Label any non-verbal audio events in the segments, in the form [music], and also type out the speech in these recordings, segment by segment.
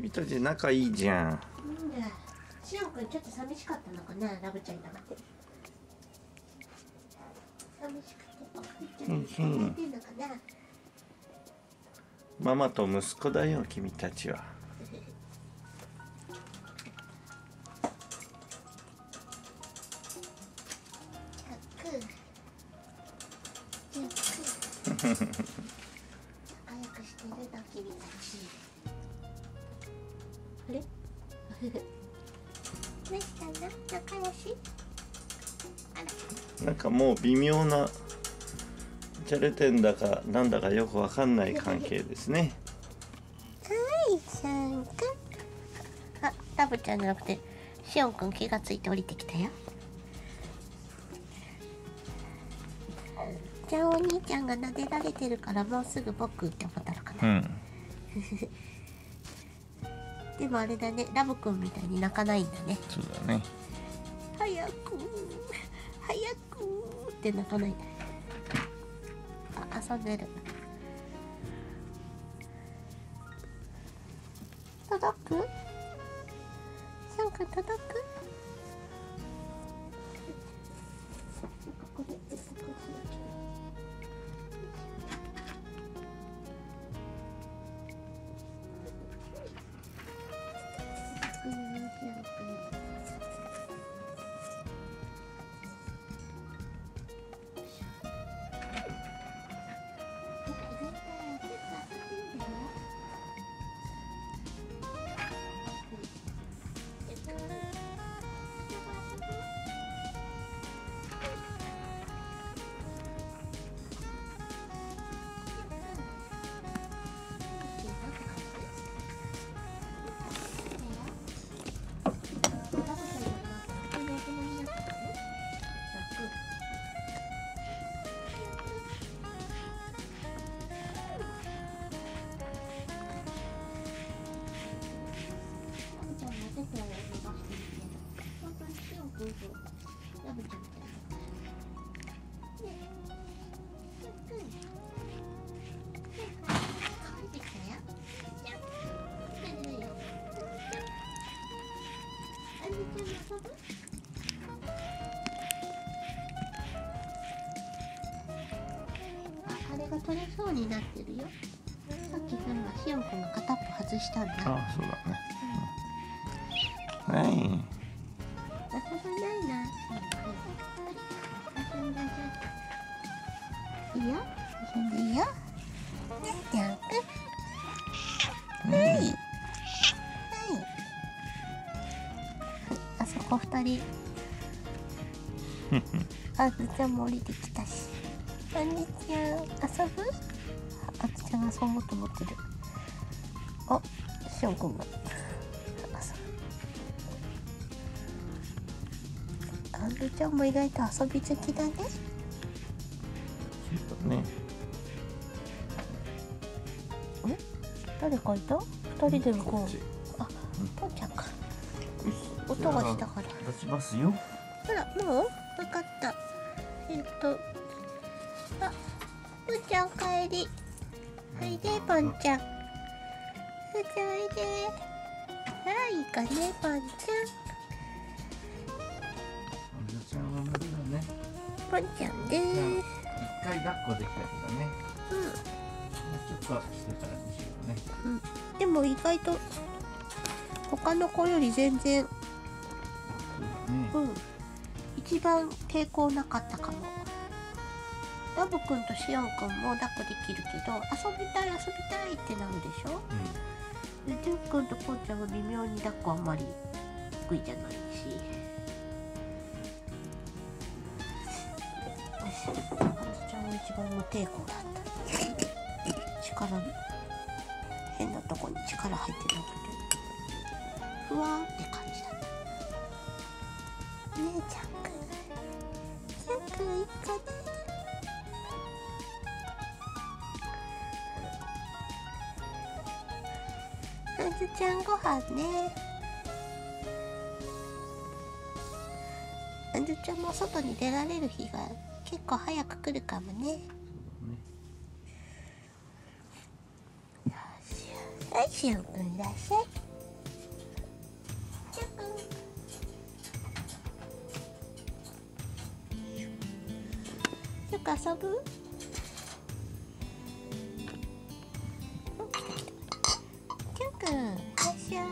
君たち仲いいじゃん。ちょっと寂しかったのかなラブちゃんいなくて寂しくてちゃんてん。のかなママと息子だよ君たちは [laughs] [laughs] あれ？どうしたの仲良し？あら。なんかもう微妙なじゃれてんだかなんだかよくわかんない関係ですね。はいさんくんあラブちゃんじゃなくてしおんくん気がついて降りてきたよ。じゃあお兄ちゃんが撫でられてるからもうすぐ僕って思ったのかな、うん [laughs] でもあれだねラブくんみたいに泣かないんだね。そうだね。早く早くって泣かない。んだねあ遊んでる。届く？シャンくん届く？取れそうになってるよ。さっきさ、今しおんくんが片っぽ外したんだ。あそうだねはい遊ばないな。遊んだじゃん。いいよ。遊んでいいよ。ねちゃんくん。はい。はい。あそこ二人。[laughs] あずちゃんも降りてきたし。あんにちゃん、遊ぶ？あずちゃんが遊ぼうと思ってる。あ、しおんくんが。遊ぶ。あずちゃんも意外と遊び好きだね。ね誰かいた？二人で向こう。あ、父ちゃんか。音がしたから。出しますよほら、もう？わかった。えっと、あ、ぽんちゃんおかえり。おいで、ぽんちゃん。ぽんちゃんおいで。はい、いいかね、ぽんちちゃんは無理だねゃん。ぽんちゃんで一ー回抱っこできたけどねうちょっとしてからにしようねうん。うん。でも意外と、他の子より全然、ねうん。一番抵抗なかったかも。ラブくんとシオンくんも抱っこできるけど、遊びたい遊びたいってなるでしょ？でジュン君とポンちゃんは微妙に抱っこあんまり得意じゃないし。あずちゃんは一番無抵抗だった。力に変なとこに力入ってなくてふわーって感じだった。ねえちゃんくんちゃんくんいいかねずちゃんご飯ねあずちゃんも外に出られる日が結構早く来るかもねはい、しゅんくんいらっしゃい。しゅく。しゅんく遊ぶ？らっしゃい。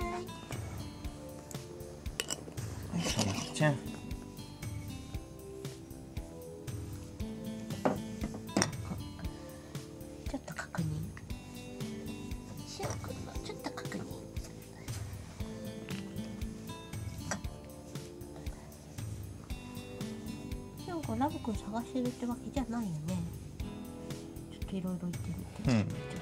ちゃん。ちょっと確認。しおくんもちょっと確認。しおくんラブくん探してるってわけじゃないよね。ちょっといろいろ言ってみて、うん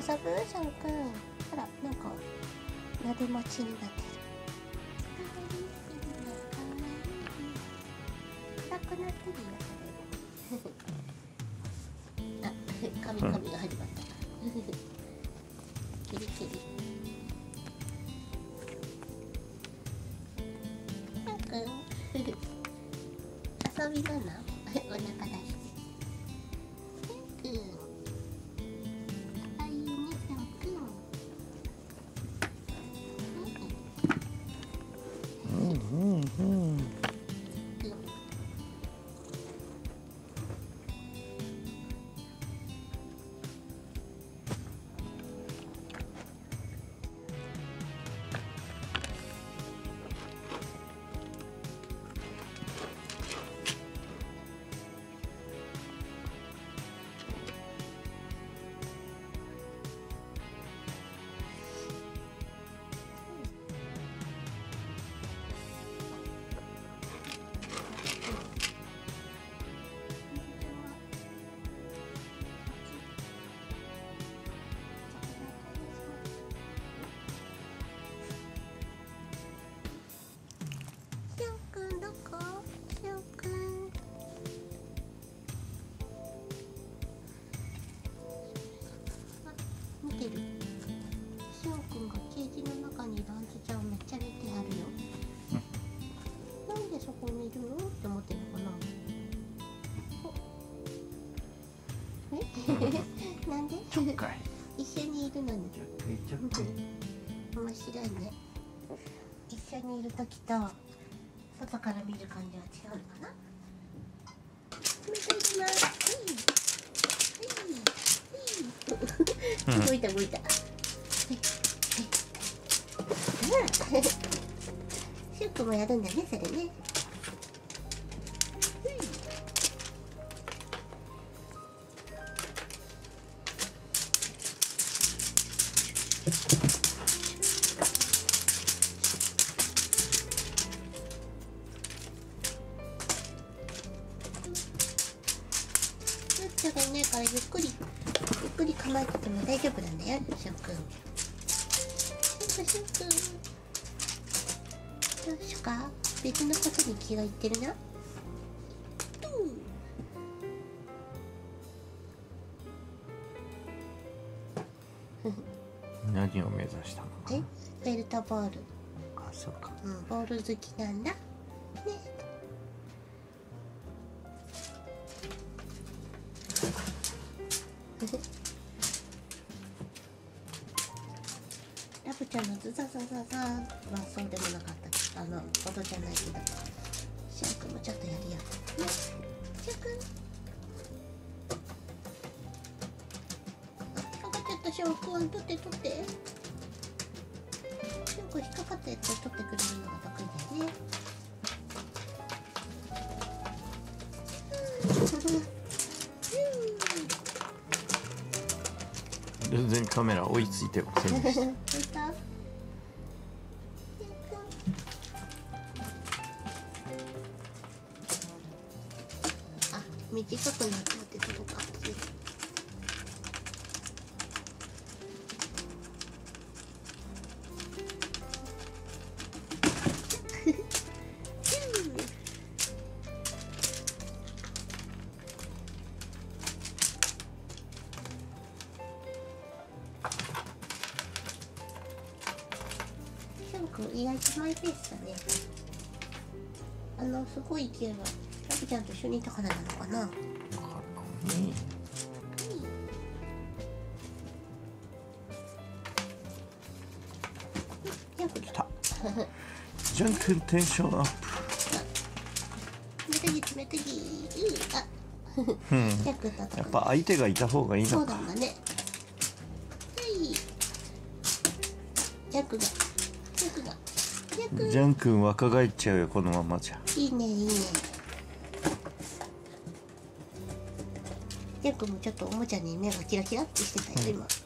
か遊ぶ？しゃんくんほらなんかなで待ちになってる。暗くなってるよあ髪髪が始まった。[laughs] キリキリ。しゃんくん [laughs] 遊びなな。[laughs] なんで？ちょっかい。一緒にいるのに。ちょっかい面白いね。一緒にいる時と外から見る感じは違うのかな？冷たいじゃないうんうんうん。動いた動いた [laughs] シュックもやるんだねそれねックがいないからゆっくりゆっくり構えてても大丈夫なんだよシュックシュックシュックどうしようか？別のことに気がいってるな。うん何を目指したのかえ？なベルトボールあそうかうん、ボール好きなんだ。ね。[laughs] ラブちゃんのズザザザザはそうでもなかった。あの、ほどじゃないけど。シャークもちょっとやるよ。ね。シャーク？ったシャークは取って取って。シャーク引っかかったやつを取ってくれるのが得意だよね。全然カメラ追いついてませんでした [laughs] 短くなっちねあのすごい勢いはラブちゃんと一緒にいたからなのかな？だからねヤク来た。[laughs] ジャン君テンションアッ冷たぎ冷たぎあ。やっぱ相手がいた方がいいそうのかなんだね。はい。ヤクが。ヤクがジャン君若返っちゃうよこのままじゃ。いいねいいね。ヤクもちょっとおもちゃに目がキラキラってしてたよ今ヤク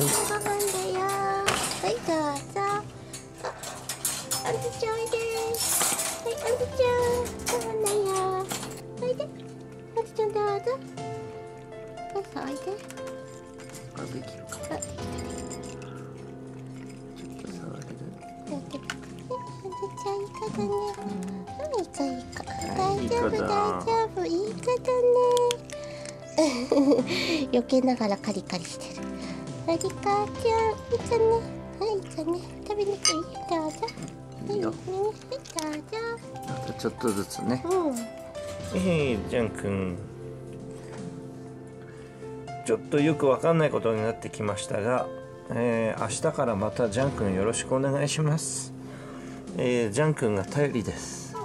い、ご飯だよ。はい、どうぞ。あ、あんずちゃんおいで。はい、あんずちゃん、ご飯だよ。おいで。あんずちゃんどうぞ。どうぞおいで。あできるかあ、ちょっと触れるだって。ね、あんずちゃんいい子だね。うん、いい子いい子。はい大丈夫大丈夫いい子だね。余計ながらカリカリしてる。ありがとうちゃん、いいかね。はい、いいかね。食べにくい。どうぞ。いいよはい、どうぞ。あとちょっとずつねうん。えー、ジャン君ちょっとよくわかんないことになってきましたが、えー明日からまたジャン君よろしくお願いします、えージャン君が頼りです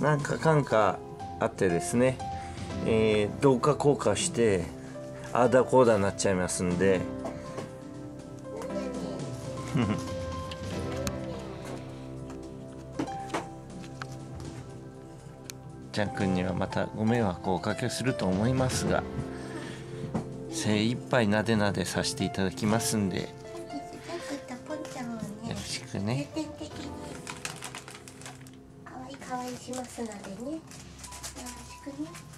なんかかんかあってですね、えー、同化効果してああだこうだなっちゃいますんで [laughs] ジャン君にはまたご迷惑をおかけすると思いますが精一杯なでなでさせていただきますんでよろしく重ね可愛い可愛いしますのでね。よろしくね